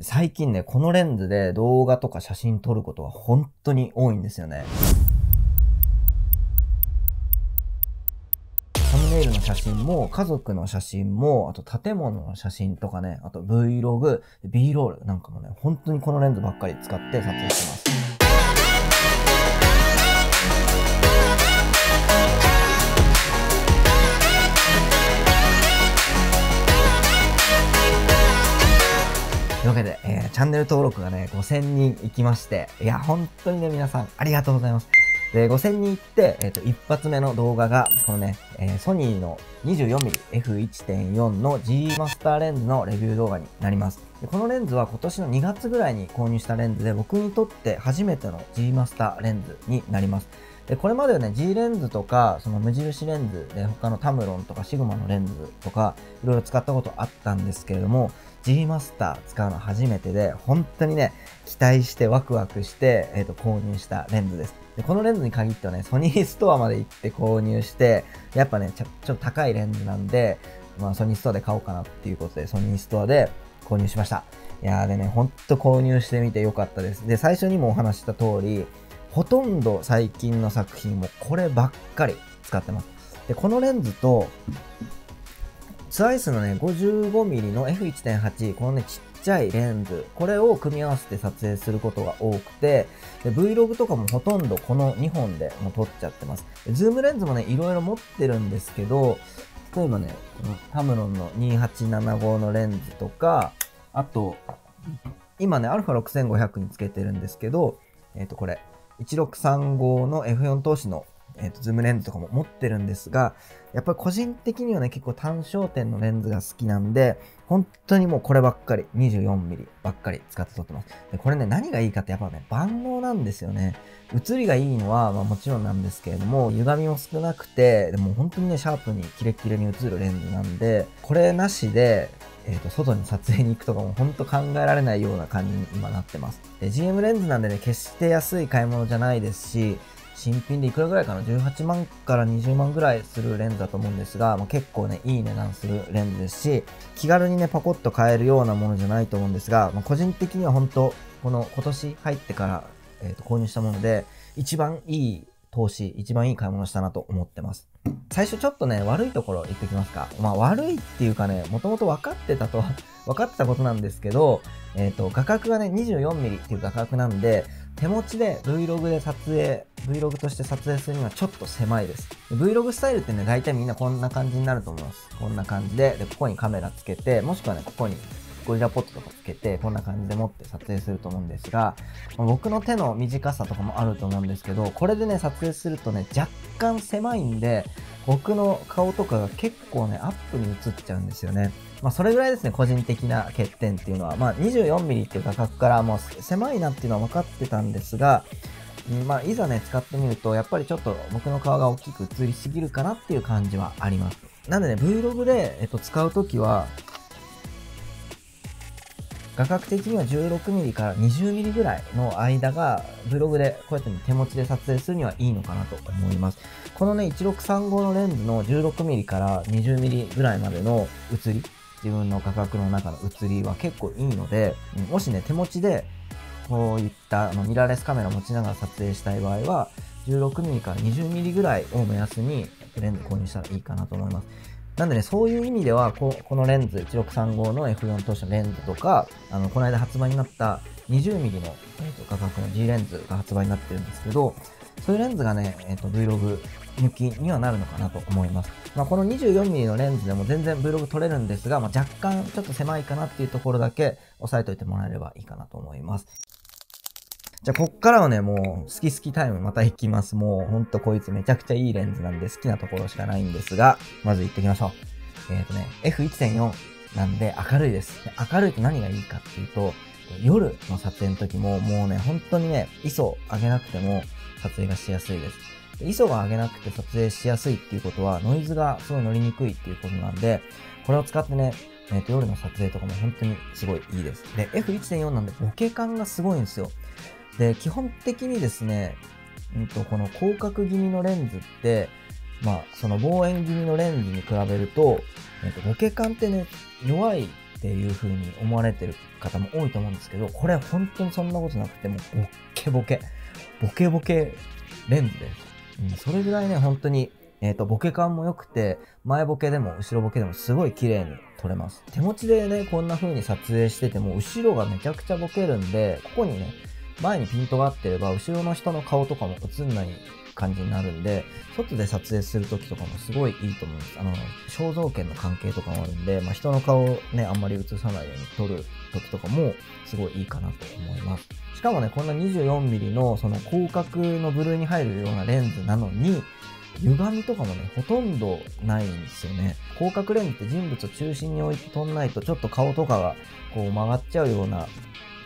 最近ね、このレンズで動画とか写真撮ることは本当に多いんですよね。サムネイルの写真も、家族の写真も、あと建物の写真とかね、あと Vlog、B ロールなんかもね、本当にこのレンズばっかり使って撮影してます。チャンネル登録がね、5000人いきまして、いや、本当にね、皆さんありがとうございます。で、5000人いって、えっ、ー、と、一発目の動画が、このね、えー、ソニーの 24mmF1.4 の G マスターレンズのレビュー動画になります。でこのレンズは今年の2月ぐらいに購入したレンズで、僕にとって初めての G マスターレンズになります。で、これまではね、G レンズとか、その無印レンズで、他のタムロンとかシグマのレンズとか、いろいろ使ったことあったんですけれども、G マスター使うの初めてで、本当にね、期待してワクワクして、えっ、ー、と、購入したレンズです。で、このレンズに限ってはね、ソニーストアまで行って購入して、やっぱね、ちょちょっと高いレンズなんで、まあ、ソニーストアで買おうかなっていうことで、ソニーストアで購入しました。いやーでね、ほんと購入してみてよかったです。で、最初にもお話した通り、ほとんど最近の作品もこればっかり使ってます。で、このレンズと、ツアイスのね、55mm の F1.8、このね、ちっちゃいレンズ、これを組み合わせて撮影することが多くて、Vlog とかもほとんどこの2本でもう撮っちゃってます。ズームレンズもね、いろいろ持ってるんですけど、例えばね、タムロンの2875のレンズとか、あと、今ね、α6500 につけてるんですけど、えっ、ー、と、これ、1635の F4 投資のえっ、ー、と、ズームレンズとかも持ってるんですが、やっぱり個人的にはね、結構単焦点のレンズが好きなんで、本当にもうこればっかり、24mm ばっかり使って撮ってます。で、これね、何がいいかってやっぱね、万能なんですよね。写りがいいのは、まあもちろんなんですけれども、歪みも少なくて、でも本当にね、シャープにキレッキレに写るレンズなんで、これなしで、えっ、ー、と、外に撮影に行くとかも本当考えられないような感じに今なってます。で、GM レンズなんでね、決して安い買い物じゃないですし、新品でいくらぐらいかな ?18 万から20万ぐらいするレンズだと思うんですが、まあ、結構ね、いい値段するレンズですし、気軽にね、パコッと買えるようなものじゃないと思うんですが、まあ、個人的には本当この今年入ってから、えー、と購入したもので、一番いい投資、一番いい買い物したなと思ってます。最初ちょっとね、悪いところ言ってきますか？まあ悪いっていうかね、もともと分かってたと、分かってたことなんですけど、えっ、ー、と、画角がね、24mm っていう画角なんで、手持ちで Vlog で撮影、Vlog として撮影するにはちょっと狭いです。Vlog スタイルってね、大体みんなこんな感じになると思います。こんな感じで、で、ここにカメラつけて、もしくはね、ここにゴリラポットとかつけて、こんな感じで持って撮影すると思うんですが、僕の手の短さとかもあると思うんですけど、これでね、撮影するとね、若干狭いんで、僕の顔とかが結構ね、アップに映っちゃうんですよね。まあ、それぐらいですね、個人的な欠点っていうのは。まあ、24mm っていう画角からもう狭いなっていうのは分かってたんですが、まあ、いざね、使ってみると、やっぱりちょっと僕の顔が大きく映りすぎるかなっていう感じはあります。なんでね、Vlog で、えっと、使うときは、画角的には 16mm から 20mm ぐらいの間が Vlog でこうやって手持ちで撮影するにはいいのかなと思います。このね、1635のレンズの 16mm から 20mm ぐらいまでの写り自分の画角の中の写りは結構いいので、もしね、手持ちでこういったあのミラーレスカメラを持ちながら撮影したい場合は、16mm から 20mm ぐらいを目安にレンズ購入したらいいかなと思います。なんでね、そういう意味では、ここのレンズ、1635の F4 投資のレンズとか、あの、この間発売になった 20mm の、えーと、価格の G レンズが発売になってるんですけど、そういうレンズがね、えっ、ー、と、Vlog 向きにはなるのかなと思います。まあ、この 24mm のレンズでも全然 Vlog 撮れるんですが、まあ、若干ちょっと狭いかなっていうところだけ押さえといてもらえればいいかなと思います。じゃあ、こっからはね、もう、好き好きタイムまた行きます。もう、ほんとこいつめちゃくちゃいいレンズなんで好きなところしかないんですが、まず行ってきましょう。えっ、ー、とね、F1.4 なんで明るいです。明るいと何がいいかっていうと、夜の撮影の時ももうね、本当にね、ISO 上げなくても撮影がしやすいです。ISO が上げなくて撮影しやすいっていうことは、ノイズがすごい乗りにくいっていうことなんで、これを使ってね、えっ、ー、と、夜の撮影とかも本当にすごいいいです。で、F1.4 なんでボケ感がすごいんですよ。で、基本的にですね、うんと、この広角気味のレンズって、まあ、その望遠気味のレンズに比べると、えっ、と、ボケ感ってね、弱いっていう風に思われてる方も多いと思うんですけど、これ本当にそんなことなくて、もうボッケボケ、ボケボケレンズです。うん、それぐらいね、本当に、えっ、と、ボケ感も良くて、前ボケでも後ろボケでもすごい綺麗に撮れます。手持ちでね、こんな風に撮影してても、後ろがめちゃくちゃボケるんで、ここにね、前にピントが合ってれば、後ろの人の顔とかも映んない感じになるんで、外で撮影するときとかもすごいいいと思うんです。あの、肖像権の関係とかもあるんで、まあ、人の顔をね、あんまり映さないように撮るときとかも、すごいいいかなと思います。しかもね、こんな 24mm のその広角のブルーに入るようなレンズなのに、歪みとかもね、ほとんどないんですよね。広角レンズって人物を中心に置いて撮んないと、ちょっと顔とかがこう曲がっちゃうような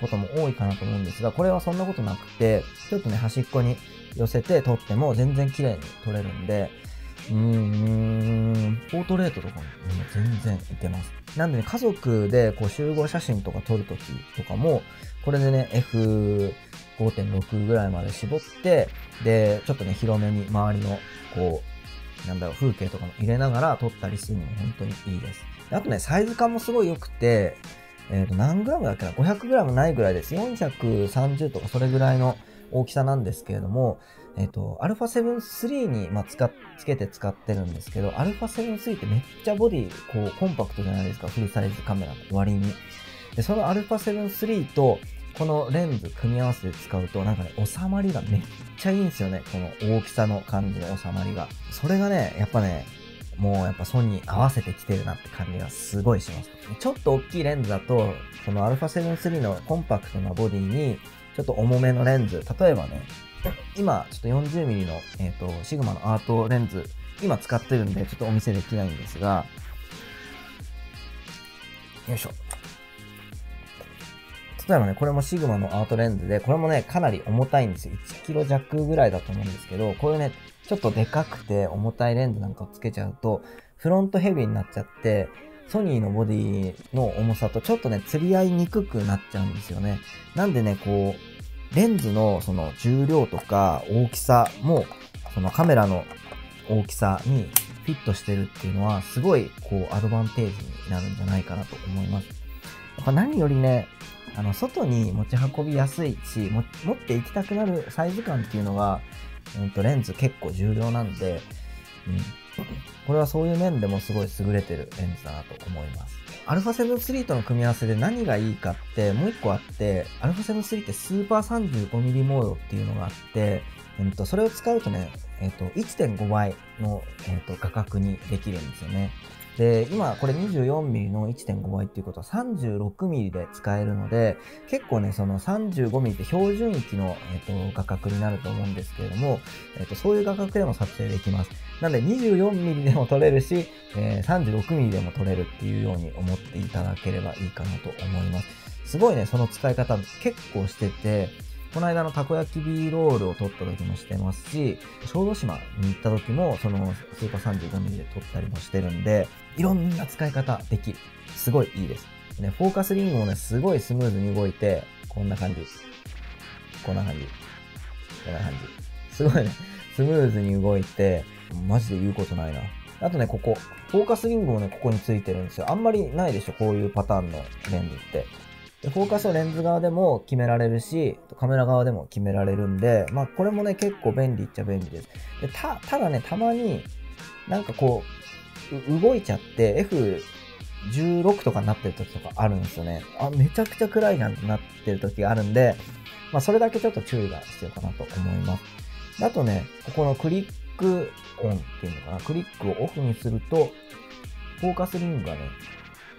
ことも多いかなと思うんですが、これはそんなことなくて、ちょっとね、端っこに寄せて撮っても全然綺麗に撮れるんで、うーん、ポートレートとかも全然いけます。なんでね、家族でこう集合写真とか撮るときとかも、これでね、F5.6 ぐらいまで絞って、で、ちょっとね、広めに周りの、こう、なんだろう、風景とかも入れながら撮ったりするのも本当にいいです。あとね、サイズ感もすごい良くて、えっ、ー、と、何グラムだっけな ?500 グラムないぐらいです。430とかそれぐらいの大きさなんですけれども、えっ、ー、と、α7 III に、まあ、使っ、つけて使ってるんですけど、α7 III ってめっちゃボディ、こう、コンパクトじゃないですか、フルサイズカメラの割に。で、その α7 III と、このレンズ組み合わせて使うと、なんかね、収まりがめっちゃいいんですよね。この大きさの感じの収まりが。それがね、やっぱね、 もうやっぱソニー合わせてきてるなって感じがすごいします。ちょっと大きいレンズだと、その α7 III のコンパクトなボディに、ちょっと重めのレンズ、例えばね、今、ちょっと 40mm の、えっ、ー、と、シグマのアートレンズ、今使ってるんで、ちょっとお見せできないんですが、よいしょ。例えばね、これもシグマのアートレンズで、これもね、かなり重たいんですよ。1キロ弱ぐらいだと思うんですけど、こういうね、ちょっとでかくて重たいレンズなんかをつけちゃうと、フロントヘビーになっちゃって、ソニーのボディの重さとちょっとね、釣り合いにくくなっちゃうんですよね。なんでね、こう、レンズのその重量とか大きさも、そのカメラの大きさにフィットしてるっていうのは、すごいこうアドバンテージになるんじゃないかなと思います。やっぱ何よりね、あの、外に持ち運びやすいし、持って行きたくなるサイズ感っていうのが、うんと、レンズ結構重要なんで、うん、これはそういう面でもすごい優れてるレンズだなと思います。α7 III との組み合わせで何がいいかってもう一個あって、α7 III ってスーパー 35mm モードっていうのがあって、うんと、それを使うとね、えっ、と、1.5倍の、えっ、と、画角にできるんですよね。で、今これ 24mm の1.5倍っていうことは 36mm で使えるので、結構ね、その 35mm って標準域の、えーと、画角になると思うんですけれども、えーと、そういう画角でも撮影できます。なんで 24mm でも撮れるし、えー、36mm でも撮れるっていうように思っていただければいいかなと思います。すごいね、その使い方結構してて、この間のたこ焼きビーロールを撮った時もしてますし、小豆島に行った時も、そのスーパー 35mm で撮ったりもしてるんで、いろんな使い方できる。すごいいいです。ね、フォーカスリングもね、すごいスムーズに動いて、こんな感じです。こんな感じ。こんな感じ。すごいね、スムーズに動いて、マジで言うことないな。あとね、ここ。フォーカスリングもね、ここについてるんですよ。あんまりないでしょ、こういうパターンのレンズって。で、フォーカスをレンズ側でも決められるし、カメラ側でも決められるんで、まあこれもね、結構便利っちゃ便利です。で、た、ただね、たまに、なんかこう、動いちゃって、F16 とかになってる時とかあるんですよね。あ、めちゃくちゃ暗いじゃんてなってる時があるんで、まあそれだけちょっと注意が必要かなと思います。あとね、ここのクリックオンっていうのかな、クリックをオフにすると、フォーカスリングがね、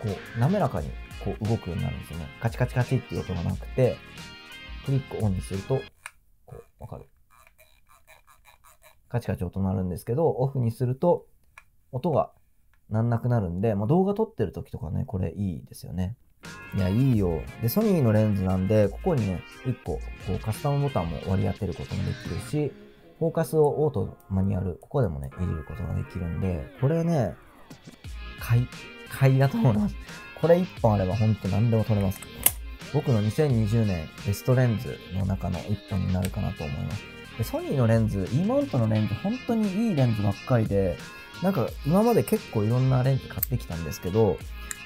こう、滑らかにこう動くようになるんですよね。カチカチカチっていう音がなくて、クリックオンにすると、こう、わかる。カチカチ音鳴るんですけど、オフにすると、音がなんなくなるんで、まあ、動画撮ってる時とかね、これいいですよね。いや、いいよ。で、ソニーのレンズなんで、ここにね、1個、こう、カスタムボタンも割り当てることもできるし、フォーカスをオートマニュアル、ここでもね、入れることができるんで、これね、買い、買いだと思います。これ1本あればほんと何でも撮れます。僕の2020年ベストレンズの中の1本になるかなと思います。でソニーのレンズ、E マウントのレンズ、本当にいいレンズばっかりで、なんか今まで結構いろんなレンズ買ってきたんですけど、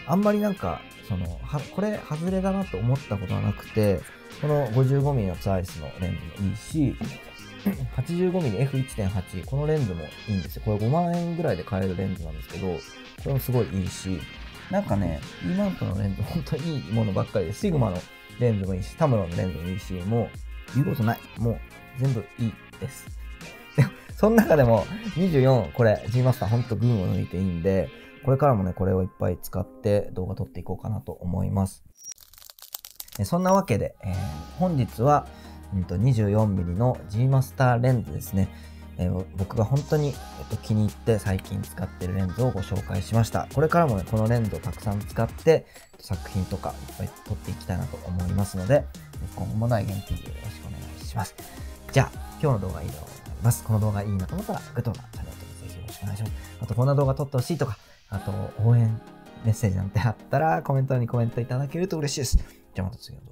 あんまりなんか、その、は、これ外れだなと思ったことはなくて、この 55mm のツアイスのレンズもいいし、85mmF1.8 このレンズもいいんですよ。これ5万円ぐらいで買えるレンズなんですけど、これもすごいいいし、なんかね、E マウントのレンズ本当にいいものばっかりで、シグマのレンズもいいし、タムロンのレンズもいいし、もう言うことない。もう全部いいです。でも、その中でも24、これ G マスターほんと群を抜いていいんで、これからもね、これをいっぱい使って動画撮っていこうかなと思います。そんなわけで、えー、本日は、うんと、24mm の G マスターレンズですね。えー、僕が本当に、えっと、気に入って最近使ってるレンズをご紹介しました。これからもね、このレンズをたくさん使って作品とかいっぱい撮っていきたいなと思いますので、今後もない限定でよろしくお願いします。じゃあ、今日の動画は以上になります。この動画いいなと思ったら、グッドボタン、チャンネル登録ぜひよろしくお願いします。あと、こんな動画撮ってほしいとか、あと、応援メッセージなんてあったら、コメント欄にコメントいただけると嬉しいです。じゃあまた次の動画